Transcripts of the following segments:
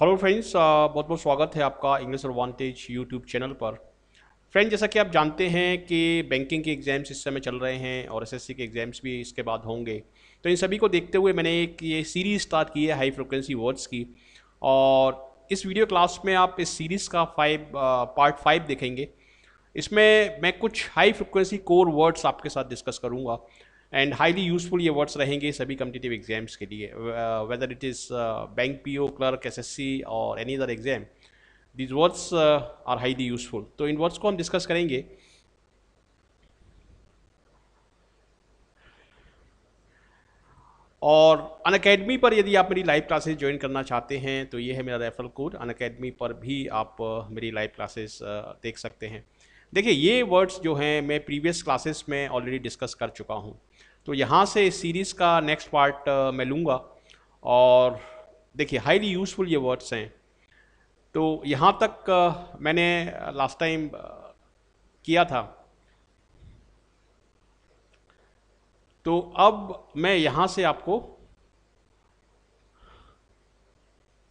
Hello friends बहुत बहुत स्वागत है आपका इंग्लिश एडवांटेज यूट्यूब चैनल पर। फ्रेंड जैसा कि आप जानते हैं कि बैंकिंग के एग्ज़ाम्स इस समय चल रहे हैं और एसएससी के एग्ज़ाम्स भी इसके बाद होंगे। तो इन सभी को देखते हुए मैंने एक ये सीरीज़ स्टार्ट की है हाई फ्रिक्वेंसी वर्ड्स की। और इस वीडियो क्लास में आप इस सीरीज़ का फाइव पार्ट फाइव देखेंगे। इसमें मैं कुछ हाई फ्रिक्वेंसी कोर वर्ड्स आपके साथ डिस्कस करूँगा। एंड हाईली यूजफुल ये वर्ड्स रहेंगे सभी कम्पिटेटिव एग्ज़ाम्स के लिए। Whether it is bank P O clerk S S C और any other exam these words are highly useful तो इन वर्ड्स को हम डिस्कस करेंगे। और अन अकेडमी पर यदि आप मेरी लाइव क्लासेस ज्वाइन करना चाहते हैं तो ये है मेरा रेफरल कोड अन अकेडमी पर भी आप uh, मेरी लाइव क्लासेस uh, देख सकते हैं। देखिए ये वर्ड्स जो हैं मैं प्रीवियस क्लासेस में ऑलरेडी डिस्कस कर चुका हूँ। तो यहाँ से इस सीरीज़ का नेक्स्ट पार्ट मैं लूँगा। और देखिए हाईली यूज़फुल ये वर्ड्स हैं। तो यहाँ तक uh, मैंने लास्ट टाइम uh, किया था। तो अब मैं यहाँ से आपको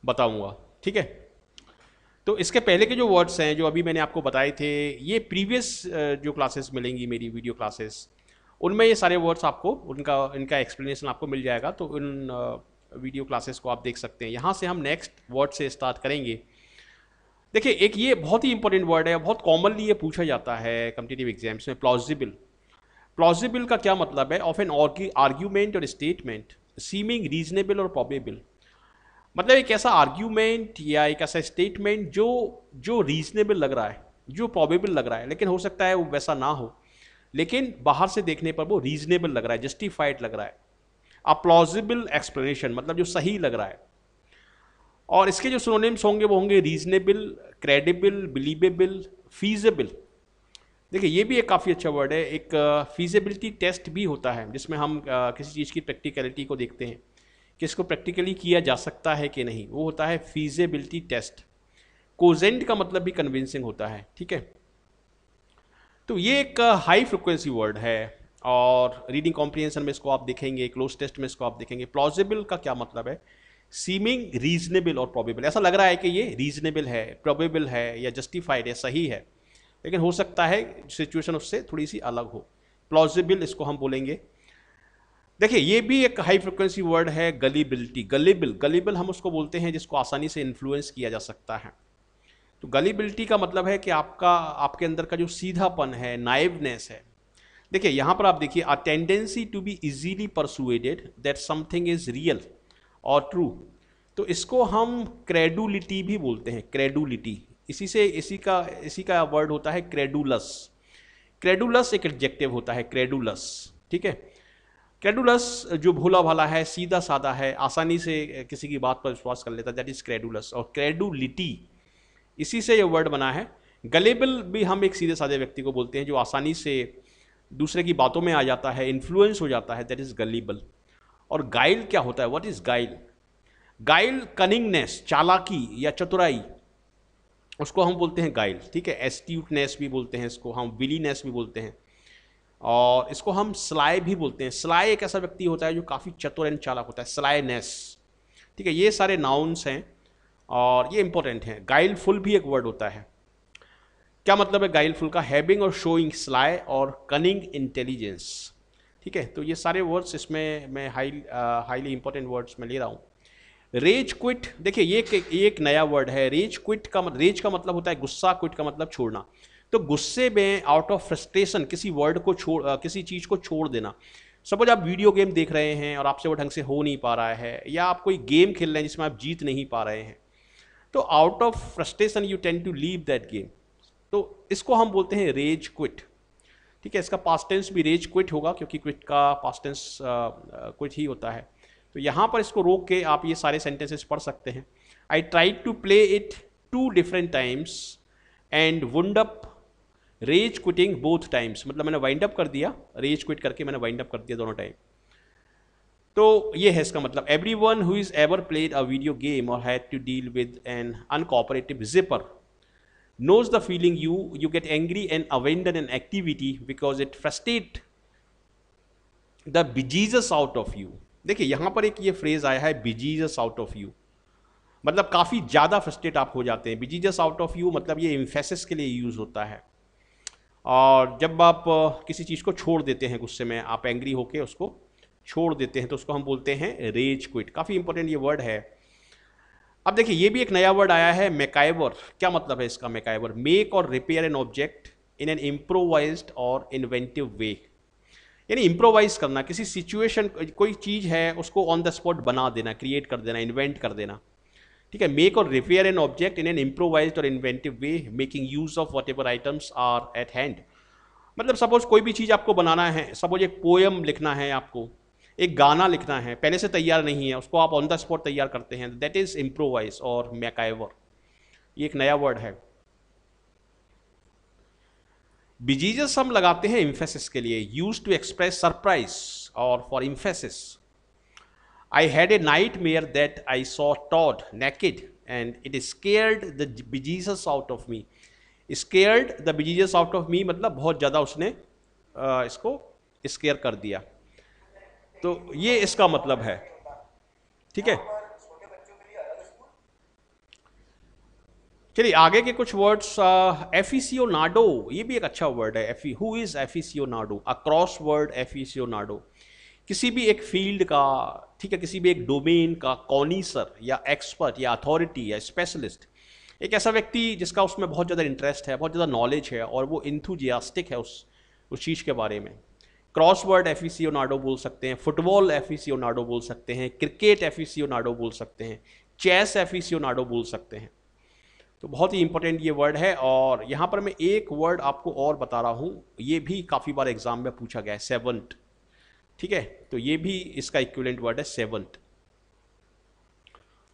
बताऊँगा ठीक है? तो इसके पहले के जो वर्ड्स हैं जो अभी मैंने आपको बताए थे ये प्रीवियस uh, जो क्लासेस मिलेंगी मेरी वीडियो क्लासेस उनमें ये सारे वर्ड्स आपको, उनका, इनका एक्सप्लेनेशन आपको मिल जाएगा। तो उन वीडियो क्लासेस को आप देख सकते हैं। यहाँ से हम नेक्स्ट वर्ड से स्टार्ट करेंगे। देखिए, एक ये बहुत ही इंपॉर्टेंट वर्ड है, बहुत कॉमनली ये पूछा जाता है कम्पिटेटिव एग्ज़ाम्स में प्लॉजिबल प्लॉजिबल का क्या मतलब है? ऑफ़ एन आर्ग्यूमेंट और स्टेटमेंट सीमिंग रीजनेबल और प्रॉबेबल मतलब एक ऐसा आर्ग्यूमेंट या एक ऐसा स्टेटमेंट जो जो रीजनेबल लग रहा है, जो प्रॉबेबल लग रहा है, लेकिन हो सकता है वो वैसा ना हो। लेकिन बाहर से देखने पर वो रीजनेबल लग रहा है जस्टिफाइड लग रहा है। अप्लॉजिबल एक्सप्लेनेशन मतलब जो सही लग रहा है। और इसके जो सुनोनिम्स होंगे, वो होंगे रीजनेबल क्रेडिबल बिलीवेबल फीजेबल देखिए, ये भी एक काफ़ी अच्छा वर्ड है। एक फीजेबिलिटी टेस्ट भी होता है, जिसमें हम किसी चीज़ की प्रैक्टिकलिटी को देखते हैं, कि इसको प्रैक्टिकली किया जा सकता है कि नहीं। वो होता है फीजेबिलिटी टेस्ट कोजेंट का मतलब भी कन्विंसिंग होता है, ठीक है? तो ये एक हाई फ्रिक्वेंसी वर्ड है और रीडिंग कॉम्प्रीहेंशन में इसको आप देखेंगे क्लोज टेस्ट में इसको आप देखेंगे। प्लॉजिबल का क्या मतलब है? सीमिंग रीजनेबल और प्रॉबेबल ऐसा लग रहा है कि ये रीजनेबल है प्रोबेबल है या जस्टिफाइड है, सही है। लेकिन हो सकता है सिचुएशन उससे थोड़ी सी अलग हो। प्लॉजिबल इसको हम बोलेंगे। देखिए, ये भी एक हाई फ्रिक्वेंसी वर्ड है गलीबिलिटी गलीबल गलीबल हम उसको बोलते हैं जिसको आसानी से इन्फ्लुएंस किया जा सकता है। तो गलीबिलिटी का मतलब है कि आपका, आपके अंदर का जो सीधापन है, नाइवनेस है। देखिए, यहाँ पर आप देखिए a tendency to be easily persuaded that something is real और ट्रू तो इसको हम क्रेडुलिटी भी बोलते हैं क्रेडुलिटी इसी से, इसी का इसी का वर्ड होता है क्रेडुलस क्रेडुलस एक एडजेक्टिव होता है क्रेडुलस ठीक है? क्रेडुलस जो भोला भाला है, सीधा साधा है, आसानी से किसी की बात पर विश्वास कर लेता है दैट इज़ क्रेडुलस और क्रेडुलिटी इसी से ये वर्ड बना है। गलेबल भी हम एक सीधे साधे व्यक्ति को बोलते हैं जो आसानी से दूसरे की बातों में आ जाता है इन्फ्लुएंस हो जाता है दैट इज़ गलीबल और गाइल क्या होता है? व्हाट इज़ गाइल गाइल कनिंगनेस चालाकी या चतुराई, उसको हम बोलते हैं गाइल ठीक है? एस्ट्यूटनेस भी बोलते हैं इसको, हम विलीनेस भी बोलते हैं। और इसको हम स्लाय भी बोलते हैं। स्लाय एक ऐसा व्यक्ति होता है जो काफ़ी चतुर एंड चालाक होता है। स्लायनेस ठीक है? ये सारे नाउन्स हैं। और ये इंपॉर्टेंट है। गाइलफुल भी एक वर्ड होता है। क्या मतलब है गाइलफुल का? हैविंग और शोइंग स्लाय और कनिंग इंटेलिजेंस ठीक है? तो ये सारे वर्ड्स इसमें मैं हाई हाईली इंपॉर्टेंट वर्ड्स में ले रहा हूँ। रेज क्विट देखिए ये एक, एक नया वर्ड है। रेज क्विट का रेज का मतलब होता है गुस्सा क्विट का मतलब छोड़ना। तो गुस्से में आउट ऑफ़ फ्रस्ट्रेशन किसी वर्ड को छोड़ किसी चीज़ को छोड़ देना। सपोज़ आप वीडियो गेम देख रहे हैं और आपसे वो ढंग से हो नहीं पा रहा है या आप कोई गेम खेल रहे हैं जिसमें आप जीत नहीं पा रहे हैं। तो out of frustration you tend to leave that game तो इसको हम बोलते हैं रेज क्विट ठीक है, इसका पास्ट टेंस भी रेज क्विट होगा क्योंकि क्विट का पास्ट टेंस क्विट ही होता है। तो यहाँ पर इसको रोक के आप ये सारे सेंटेंसेस पढ़ सकते हैं। I try to play it two different times and wound up rage quitting both times मतलब मैंने वाइंड अप कर दिया रेज क्विट करके मैंने वाइंड अप कर दिया दोनों टाइम तो ये है इसका मतलब। Everyone who is ever played a video game और had to deal with an uncooperative zipper knows the feeling you you get angry and abandon an activity because it frustrate the bejesus out of you. देखिए, यहाँ पर एक ये phrase आया है, bejesus out of you. मतलब काफ़ी ज़्यादा फ्रस्ट्रेट आप हो जाते हैं। बिजीजस आउट ऑफ़ यू मतलब ये इम्फेसिस के लिए यूज़ होता है। और जब आप किसी चीज़ को छोड़ देते हैं गुस्से में, आप एंग्री होके उसको छोड़ देते हैं तो उसको हम बोलते हैं रेज क्विट काफ़ी इंपॉर्टेंट ये वर्ड है। अब देखिए, ये भी एक नया वर्ड आया है मेकाइवर क्या मतलब है इसका मेकाइवर मेक और repair an object in an improvise और इन्वेंटिव वे यानी इम्प्रोवाइज करना, किसी सिचुएशन कोई चीज़ है, उसको ऑन द स्पॉट बना देना क्रिएट कर देना इन्वेंट कर देना। ठीक है? मेक और repair an object in an improvise और inventive way making use of whatever items are at hand मतलब सपोज़ कोई भी चीज़ आपको बनाना है सपोज़ एक पोएम लिखना है आपको। एक गाना लिखना है, पहले से तैयार नहीं है, उसको आप ऑन द स्पॉट तैयार करते हैं दैट इज़ इम्प्रोवाइज और मैकाइवर ये एक नया वर्ड है। बिजीजस हम लगाते हैं इम्फेसिस के लिए यूज़ टू एक्सप्रेस सरप्राइज़ और for emphasis I had a nightmare that I saw Todd naked and it scared the bejesus out of me. Scared the bejesus out of me मतलब बहुत ज़्यादा उसने इसको स्केयर कर दिया। तो ये इसका मतलब है। ठीक है? चलिए, आगे के कुछ वर्ड्स एफिसियो नाडो ये भी एक अच्छा वर्ड है। एफी who is aficionado a crossword aficionado किसी भी एक फ़ील्ड का, ठीक है, किसी भी एक डोमेन का कॉनीसर या एक्सपर्ट या अथॉरिटी या स्पेशलिस्ट एक ऐसा व्यक्ति जिसका उसमें बहुत ज़्यादा इंटरेस्ट है, बहुत ज़्यादा नॉलेज है और वो इंथुजियास्टिक है उस उस चीज़ के बारे में। क्रॉस वर्ड एफ़ नाडो बोल सकते हैं, फुटबॉल एफ़ नाडो बोल सकते हैं, क्रिकेट एफ़ नाडो बोल सकते हैं, चेस एफ़ नाडो बोल सकते हैं। तो बहुत ही इंपॉर्टेंट ये वर्ड है और यहाँ पर मैं एक वर्ड आपको और बता रहा हूँ, ये भी काफ़ी बार एग्ज़ाम में पूछा गया है सेवंट ठीक है? तो ये भी इसका इक्विलेंट वर्ड है सेवंट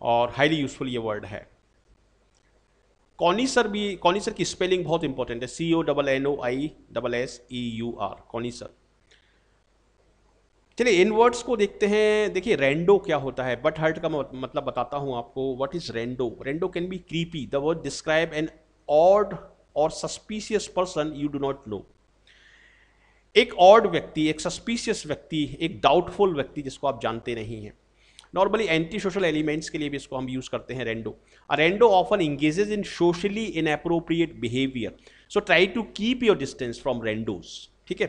और हाईली यूजफुल ये वर्ड है। कॉनीसर भी, कॉनीसर की स्पेलिंग बहुत इंपॉर्टेंट है C O double N O I double S E U R connoisseur. चलिए इन वर्ड्स को देखते हैं। देखिए रेंडो क्या होता है? बट हर्ट का मतलब बताता हूँ आपको what is rando rando can be creepy the word describe an odd और suspicious person you do not know एक ऑड व्यक्ति, एक सस्पिशियस व्यक्ति, एक डाउटफुल व्यक्ति जिसको आप जानते नहीं हैं। नॉर्मली एंटी सोशल एलिमेंट्स के लिए भी इसको हम यूज़ करते हैं rando rando often engages in socially inappropriate behaviour so try to keep your distance from randos ठीक है?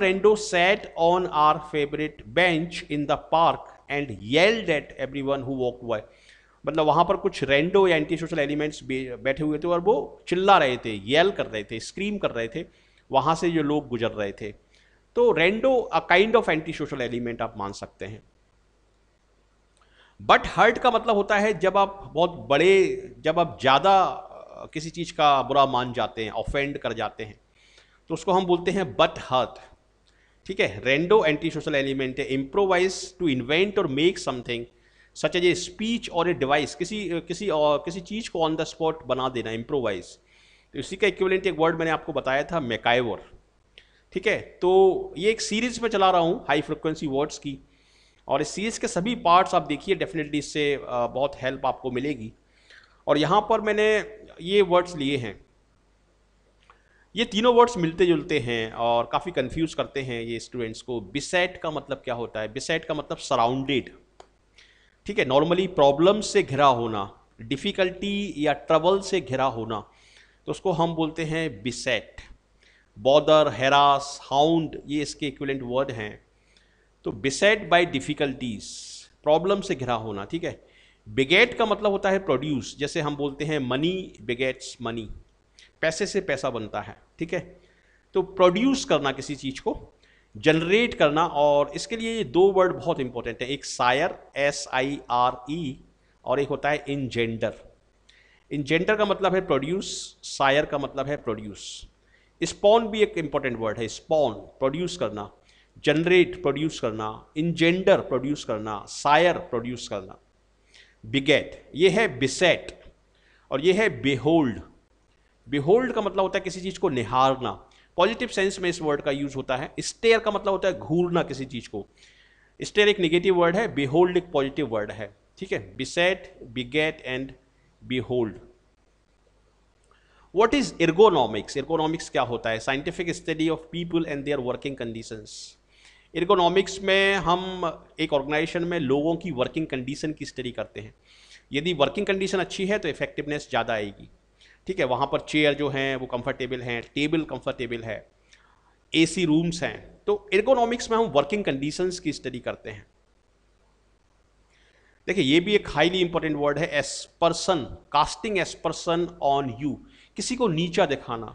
Rando sat on our favourite bench in the park and yelled at everyone who walk by मतलब वहाँ पर कुछ रेंडो या anti social elements बैठे हुए थे और वो चिल्ला रहे थे येल कर रहे थे स्क्रीम कर रहे थे, वहाँ से जो लोग गुजर रहे थे। तो rando a kind of anti social element आप मान सकते हैं। बट हर्ट का मतलब होता है जब आप बहुत बड़े, जब आप ज़्यादा किसी चीज़ का बुरा मान जाते हैं ऑफेंड कर जाते हैं। तो उसको हम बोलते हैं बट हर्ट ठीक है? रेंडो एंटी सोशल एलिमेंट है। इम्प्रोवाइज टू इन्वेंट और make something such as a speech और ए डिवाइस किसी किसी और, किसी चीज़ को ऑन द स्पॉट बना देना इम्प्रोवाइज तो इसी का इक्विवेलेंट एक वर्ड मैंने आपको बताया था मेकाइवर ठीक है? तो ये एक सीरीज़ में चला रहा हूँ हाई फ्रिक्वेंसी वर्ड्स की। और इस सीरीज़ के सभी पार्ट्स आप देखिए डेफिनेटली इससे बहुत हेल्प आपको मिलेगी। और यहाँ पर मैंने ये वर्ड्स लिए हैं। ये तीनों वर्ड्स मिलते जुलते हैं और काफ़ी कंफ्यूज करते हैं ये स्टूडेंट्स को। बिसेट का मतलब क्या होता है? बिसेट का मतलब सराउंडेड ठीक है नॉर्मली प्रॉब्लम से घिरा होना डिफ़िकल्टी या ट्रबल से घिरा होना तो उसको हम बोलते हैं बिसेट बॉदर हेरास हाउंड ये इसके इक्विलेंट वर्ड हैं। तो बिसेट बाय डिफ़िकल्टीज प्रॉब्लम से घिरा होना, ठीक है? बिगेट का मतलब होता है प्रोड्यूस जैसे हम बोलते हैं मनी बिगेट्स मनी पैसे से पैसा बनता है। ठीक है? तो प्रोड्यूस करना किसी चीज़ को जनरेट करना, और इसके लिए ये दो वर्ड बहुत इंपॉर्टेंट है। एक sire S I R E और एक होता है इन जेंडर इंजेंटर का मतलब है प्रोड्यूस सायर का मतलब है प्रोड्यूस स्पॉन भी एक इंपॉर्टेंट वर्ड है स्पॉन प्रोड्यूस करना। जनरेट प्रोड्यूस करना। इंजेंडर प्रोड्यूस करना। सायर प्रोड्यूस करना। बिगेट ये है बिसेट और ये है बेहोल्ड बेहोल्ड का मतलब होता है किसी चीज़ को निहारना। पॉजिटिव सेंस में इस वर्ड का यूज़ होता है। स्टेयर का मतलब होता है घूरना किसी चीज़ को। स्टेयर एक निगेटिव वर्ड है बेहोल्ड एक पॉजिटिव वर्ड है। ठीक है? Beset beget and behold. What is ergonomics? Ergonomics क्या होता है? Scientific study of people and their working conditions. Ergonomics में हम एक ऑर्गेनाइजेशन में लोगों की वर्किंग कंडीशन की स्टडी करते हैं। यदि वर्किंग कंडीशन अच्छी है तो इफेक्टिवनेस ज़्यादा आएगी। ठीक है, वहाँ पर चेयर जो हैं, वो कंफर्टेबल हैं टेबल कंफर्टेबल है एसी रूम्स हैं। तो एर्गोनॉमिक्स में हम वर्किंग कंडीशंस की स्टडी करते हैं। देखिए, ये भी एक हाईली इंपॉर्टेंट वर्ड है aspersion casting aspersion on you किसी को नीचा दिखाना,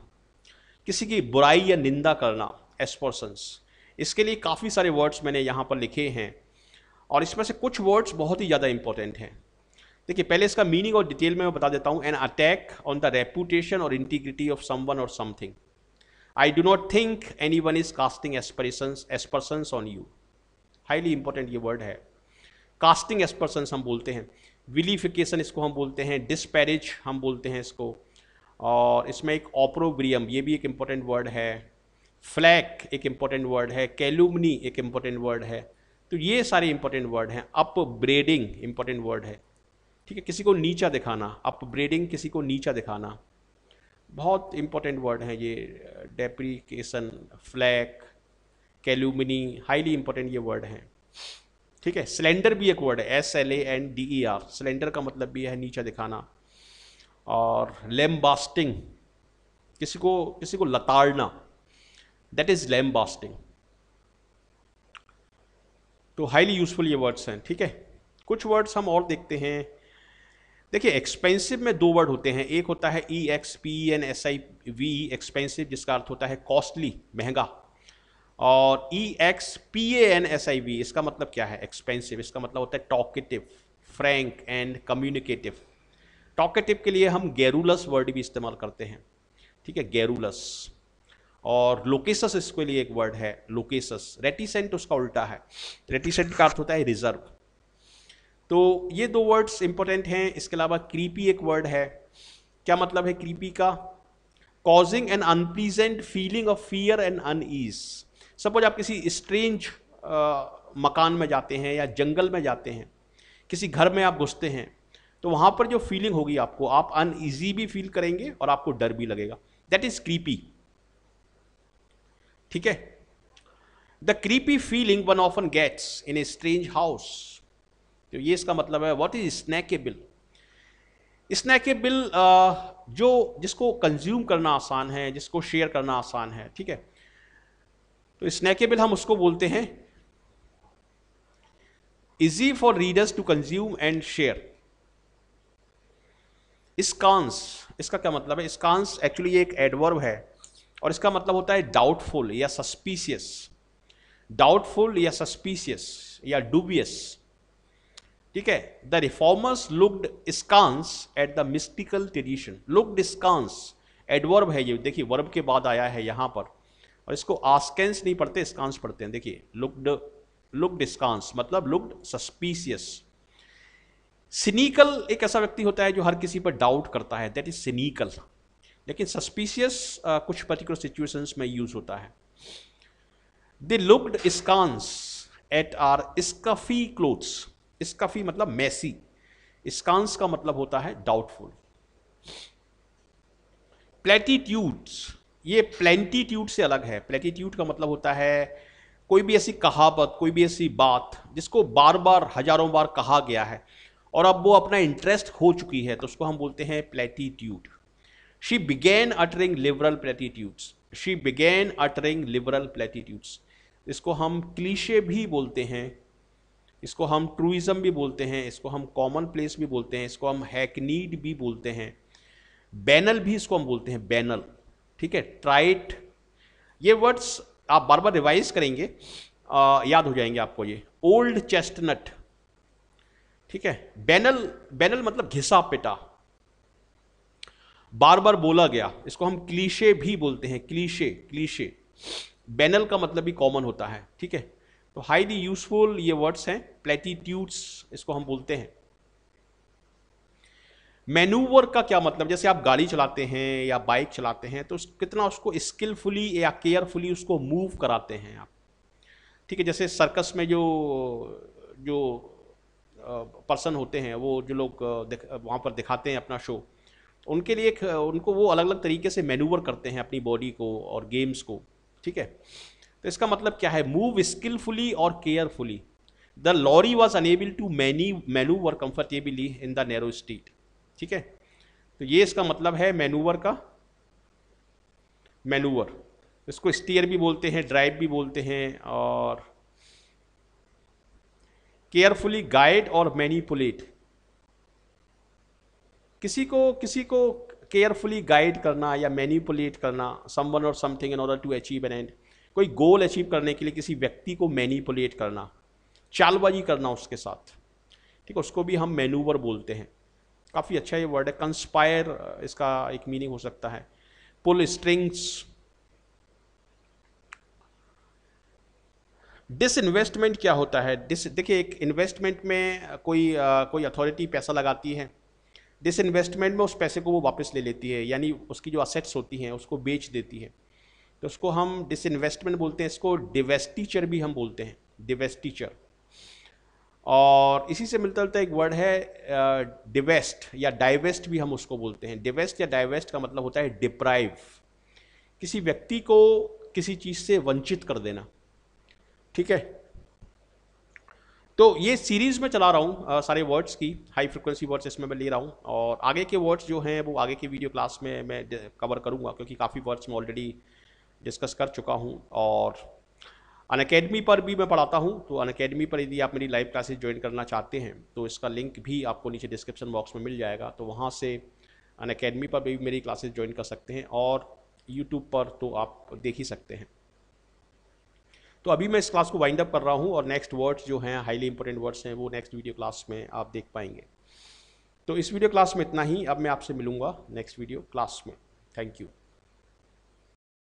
किसी की बुराई या निंदा करना एसपर्सन्स इसके लिए काफ़ी सारे वर्ड्स मैंने यहाँ पर लिखे हैं, और इसमें से कुछ वर्ड्स बहुत ही ज़्यादा इंपॉर्टेंट हैं। देखिए, पहले इसका मीनिंग और डिटेल में मैं बता देता हूँ. An attack on the reputation और इंटीग्रिटी ऑफ़ समवन और something I do not think anyone is casting aspersion aspersions on you highly important ये वर्ड है. कास्टिंग एस्पर्सन्स हम बोलते हैं. विलीफिकेशन इसको हम बोलते हैं. डिस्पैरिज हम बोलते हैं इसको. और इसमें एक ऑप्रोब्रियम ये भी एक इंपॉर्टेंट वर्ड है. फ्लैक एक इंपॉर्टेंट वर्ड है. कैलुमनी एक इंपॉर्टेंट वर्ड है. तो ये सारे इंपॉर्टेंट वर्ड हैं. अप ब्रेडिंग इंपॉर्टेंट वर्ड है. ठीक है, किसी को नीचा दिखाना अप ब्रेडिंग किसी को नीचा दिखाना, बहुत इंपॉर्टेंट वर्ड हैं ये deprecation flak calumny highly important ये वर्ड हैं। ठीक है सिलेंडर भी एक वर्ड है S L A N D E R slander का मतलब भी है नीचा दिखाना। और लेम्बास्टिंग किसी को किसी को लताड़ना दैट इज़ लेम्बास्टिंग तो हाईली यूजफुल ये वर्ड्स हैं, ठीक है? कुछ वर्ड्स हम और देखते हैं। देखिए एक्सपेंसिव में दो वर्ड होते हैं। एक होता है E X P N S I V expensive जिसका अर्थ होता है कॉस्टली महँगा। और E X P A N S I V इसका मतलब क्या है? एक्सपेंसिव इसका मतलब होता है talkative frank and communicative talkative के लिए हम गैरुलस वर्ड भी इस्तेमाल करते हैं। ठीक है गैरुलस और लोकेसस इसके लिए एक वर्ड है लोकेसस रेटिसेंट उसका उल्टा है। रेटिसेंट का अर्थ होता है रिज़र्व तो ये दो वर्ड्स इंपॉर्टेंट हैं, इसके अलावा क्रीपी एक वर्ड है। क्या मतलब है क्रीपी का? Causing an unpleasant feeling of fear and unease suppose आप किसी स्ट्रेंज मकान में जाते हैं या जंगल में जाते हैं, किसी घर में आप घुसते हैं तो वहाँ पर जो फीलिंग होगी आपको, आप अनईजी भी फील करेंगे और आपको डर भी लगेगा। दैट इज़ क्रीपी ठीक है? The creepy feeling one often gets in a strange house तो ये इसका मतलब है व्हाट इज़ स्नैकेबल स्नैकेबल जो जिसको कंज्यूम करना आसान है, जिसको शेयर करना आसान है, ठीक है? तो स्नैकेबल हम उसको बोलते हैं easy for readers to consume and share askance इसका क्या मतलब है? स्कांस एक्चुअली एक एडवर्ब है, और इसका मतलब होता है डाउटफुल या सस्पिशियस डाउटफुल या सस्पिशियस या डूबियस ठीक है? The reformers looked askance at the mystical tradition looked askance adverb है ये। देखिए वर्ब के बाद आया है यहाँ पर। और इसको आस्केंस नहीं पढ़ते स्कांस पढ़ते हैं। देखिए लुकड लुकड स्कांस मतलब लुकड सस्पिशियस सिनिकल एक ऐसा व्यक्ति होता है जो हर किसी पर डाउट करता है। दैट इज़ सिनिकल लेकिन सस्पिशियस uh, कुछ पर्टिकुलर सिचुएशंस में यूज़ होता है। They looked askance at our scruffy clothes scruffy मतलब मैसी स्कांस का मतलब होता है डाउटफुल प्लेटीट्यूड्स ये प्लेंटीट्यूड से अलग है. प्लेटीट्यूड का मतलब होता है कोई भी ऐसी कहावत, कोई भी ऐसी बात जिसको बार बार हज़ारों बार कहा गया है और अब वो अपना इंटरेस्ट हो चुकी है तो उसको हम बोलते हैं platitude she began uttering liberal platitudes she began uttering liberal platitudes इसको हम क्लीशे भी बोलते हैं इसको हम ट्रूइज़म भी बोलते हैं इसको हम कॉमन प्लेस भी बोलते हैं इसको हम हैकनीड भी बोलते हैं। बैनल भी इसको हम बोलते हैं बैनल ठीक है? ट्राइट ये वर्ड्स आप बार बार रिवाइज करेंगे आ, याद हो जाएँगे आपको ये। ओल्ड चेस्टनट ठीक है? बैनल बैनल मतलब घिसा पिटा। बार बार बोला गया। इसको हम क्लीशे भी बोलते हैं क्लीशे क्लीशे बैनल का मतलब भी कॉमन होता है। ठीक है? तो हाईली यूजफुल ये वर्ड्स हैं प्लेटीट्यूड्स इसको हम बोलते हैं। मैनूवर का क्या मतलब? जैसे आप गाड़ी चलाते हैं या बाइक चलाते हैं तो कितना उसको स्किलफुली या केयरफुली उसको मूव कराते हैं आप। ठीक है, जैसे सर्कस में जो जो पर्सन होते हैं, वो जो लोग वहाँ पर दिखाते हैं अपना शो उनके लिए उनको वो अलग अलग तरीके से मैनूवर करते हैं अपनी बॉडी को और गेम्स को। ठीक है? तो इसका मतलब क्या है? मूव स्किलफुली और carefully the lorry was unable to many manoeuvre comfortably in the narrow street ठीक है? तो ये इसका मतलब है मैनूवर का मैनूवर इसको स्टीयर भी बोलते हैं ड्राइव भी बोलते हैं और केयरफुली गाइड और मैनिपुलेट किसी को किसी को केयरफुली गाइड करना या मैनिपुलेट करना समवन और something in order to achieve an end कोई गोल अचीव करने के लिए किसी व्यक्ति को मैनिपुलेट करना चालबाजी करना उसके साथ। ठीक है उसको भी हम मैनूवर बोलते हैं। काफ़ी अच्छा ये वर्ड है। कंस्पायर इसका एक मीनिंग हो सकता है। पुल स्ट्रिंग्स। डिसइन्वेस्टमेंट क्या होता है? डिस देखिए एक इन्वेस्टमेंट में कोई आ, कोई अथॉरिटी पैसा लगाती है। डिसइन्वेस्टमेंट में उस पैसे को वो वापस ले लेती है यानी उसकी जो असेट्स होती हैं उसको बेच देती है। तो उसको हम डिसइन्वेस्टमेंट बोलते हैं, इसको डिवेस्टीचर भी हम बोलते हैं डिवेस्टीचर और इसी से मिलता जुलता एक वर्ड है डिवेस्ट या डाइवेस्ट भी हम उसको बोलते हैं। डिवेस्ट या डाइवेस्ट का मतलब होता है डिप्राइव किसी व्यक्ति को किसी चीज़ से वंचित कर देना। ठीक है? तो ये सीरीज़ में चला रहा हूँ सारे वर्ड्स की हाई फ्रिक्वेंसी वर्ड्स इसमें मैं ले रहा हूँ। और आगे के वर्ड्स जो हैं, वो आगे की वीडियो क्लास में मैं कवर करूँगा, क्योंकि काफ़ी वर्ड्स में ऑलरेडी डिस्कस कर चुका हूँ और अन अकेडमी पर भी मैं पढ़ाता हूँ। तो अन अकेडमी पर यदि आप मेरी लाइव क्लासेस ज्वाइन करना चाहते हैं तो इसका लिंक भी आपको नीचे डिस्क्रिप्शन बॉक्स में मिल जाएगा। तो वहाँ से अन अकेडमी पर भी मेरी क्लासेस ज्वाइन कर सकते हैं और यूट्यूब पर तो आप देख ही सकते हैं। तो अभी मैं इस क्लास को वाइंड अप कर रहा हूँ और नेक्स्ट वर्ड्स जो हैं हाईली इंपॉर्टेंट वर्ड्स हैं, वो नेक्स्ट वीडियो क्लास में आप देख पाएँगे। तो इस वीडियो क्लास में इतना ही। अब मैं आपसे मिलूँगा नेक्स्ट वीडियो क्लास में। Thank you